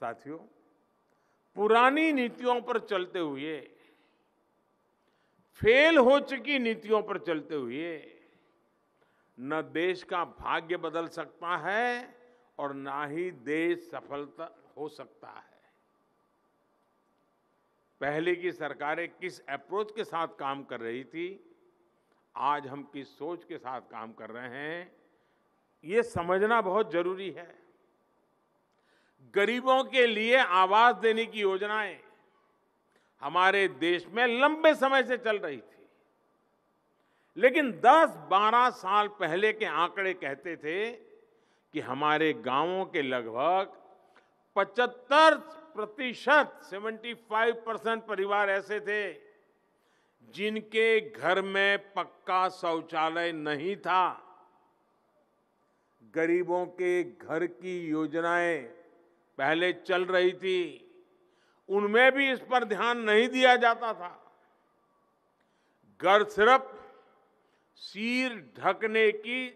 साथियों, पुरानी नीतियों पर चलते हुए, फेल हो चुकी नीतियों पर चलते हुए, न देश का भाग्य बदल सकता है और ना ही देश सफलता हो सकता है। पहले की सरकारें किस अप्रोच के साथ काम कर रही थी, आज हम किस सोच के साथ काम कर रहे हैं, ये समझना बहुत ज़रूरी है। गरीबों के लिए आवास देने की योजनाएँ हमारे देश में लंबे समय से चल रही थी। लेकिन 10-12 साल पहले के आंकड़े कहते थे कि हमारे गाँवों के लगभग 75 प्रतिशत 75 परसेंट परिवार ऐसे थे जिनके घर में पक्का शौचालय नहीं था। गरीबों के घर की योजनाएँ पहले चल रही थी, उनमें भी इस पर ध्यान नहीं दिया जाता था। घर सिर्फ़ सिर ढकने की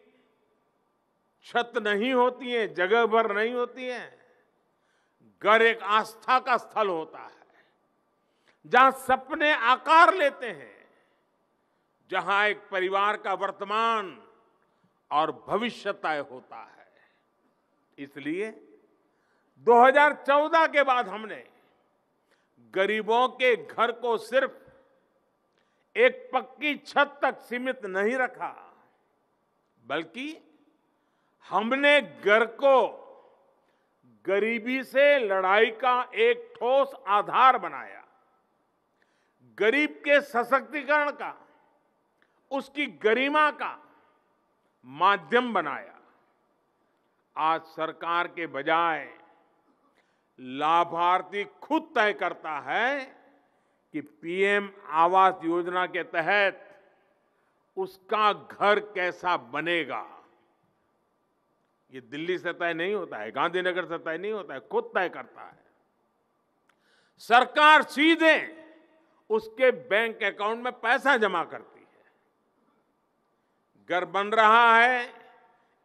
छत नहीं होती है, जगह भर नहीं होती है। घर एक आस्था का स्थल होता है, जहाँ सपने आकार लेते हैं, जहाँ एक परिवार का वर्तमान और भविष्य तय होता है। इसलिए 2014 के बाद हमने गरीबों के घर को सिर्फ़ एक पक्की छत तक सीमित नहीं रखा, बल्कि हमने घर को गरीबी से लड़ाई का एक ठोस आधार बनाया। गरीब के सशक्तिकरण का, उसकी गरिमा का माध्यम बनाया। आज सरकार के बजाय लाभार्थी खुद तय करता है कि पीएम आवास योजना के तहत उसका घर कैसा बनेगा। ये दिल्ली से तय नहीं होता है, गांधीनगर से तय नहीं होता है, खुद तय करता है। सरकार सीधे उसके बैंक अकाउंट में पैसा जमा करती है। घर बन रहा है,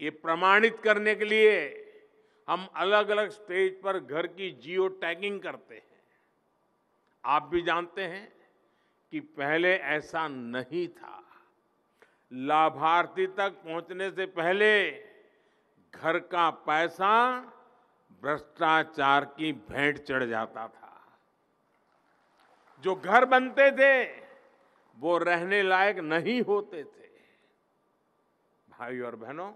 ये प्रमाणित करने के लिए हम अलग अलग स्टेज पर घर की जियो टैगिंग करते हैं। आप भी जानते हैं कि पहले ऐसा नहीं था। लाभार्थी तक पहुँचने से पहले घर का पैसा भ्रष्टाचार की भेंट चढ़ जाता था। जो घर बनते थे, वो रहने लायक नहीं होते थे। भाई और बहनों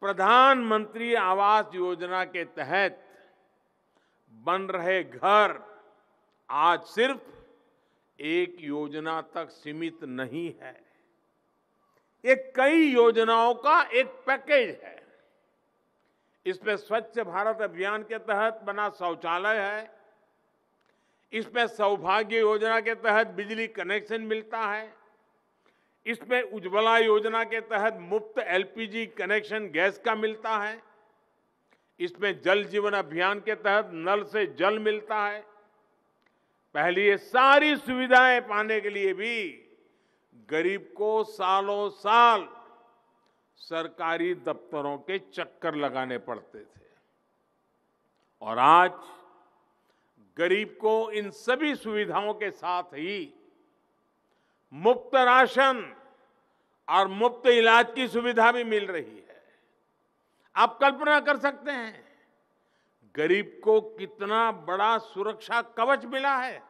प्रधानमंत्री आवास योजना के तहत बन रहे घर आज सिर्फ़ एक योजना तक सीमित नहीं है। ये कई योजनाओं का एक पैकेज है। इसमें स्वच्छ भारत अभियान के तहत बना शौचालय है। इसमें सौभाग्य योजना के तहत बिजली कनेक्शन मिलता है। इसमें उज्ज्वला योजना के तहत मुफ़्त एलपीजी कनेक्शन गैस का मिलता है। इसमें जल जीवन अभियान के तहत नल से जल मिलता है। पहली ये सारी सुविधाएँ पाने के लिए भी गरीब को सालों साल सरकारी दफ्तरों के चक्कर लगाने पड़ते थे। और आज गरीब को इन सभी सुविधाओं के साथ ही मुफ़्त राशन और मुफ़्त इलाज की सुविधा भी मिल रही है। आप कल्पना कर सकते हैं, गरीब को कितना बड़ा सुरक्षा कवच मिला है।